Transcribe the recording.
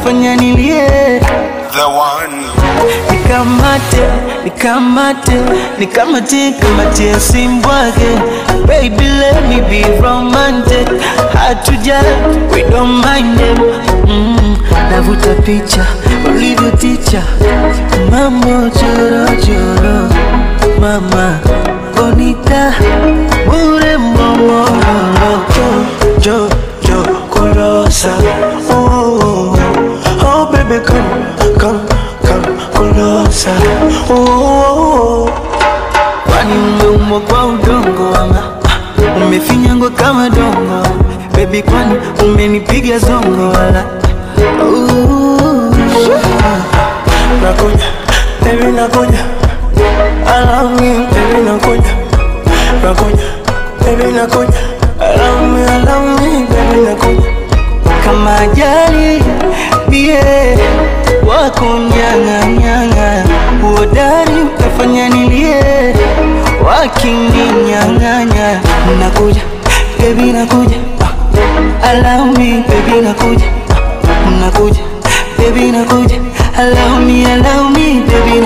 utafanya nilie. The one. nikamate nikamate nikamate kamate simbwake baby let me be romantic. Hatuja we don't mind them mm, navuta picha ulivyo ticha. Mambo choro, mama baby come come come kolosa oh, oh, oh. Kwani umeumbwa kwa udongo ama? Umefinyangwa kama dongo. Baby kwani umenipiga zongo wala? Nakuja Kama ajali, bie wako nyang'anyang'a uodari utafanya nilie? Wakininyang'anya nakuja bebi nakuja allow me bebi nakuja nakuja bebi nakuja allow me allow me ajali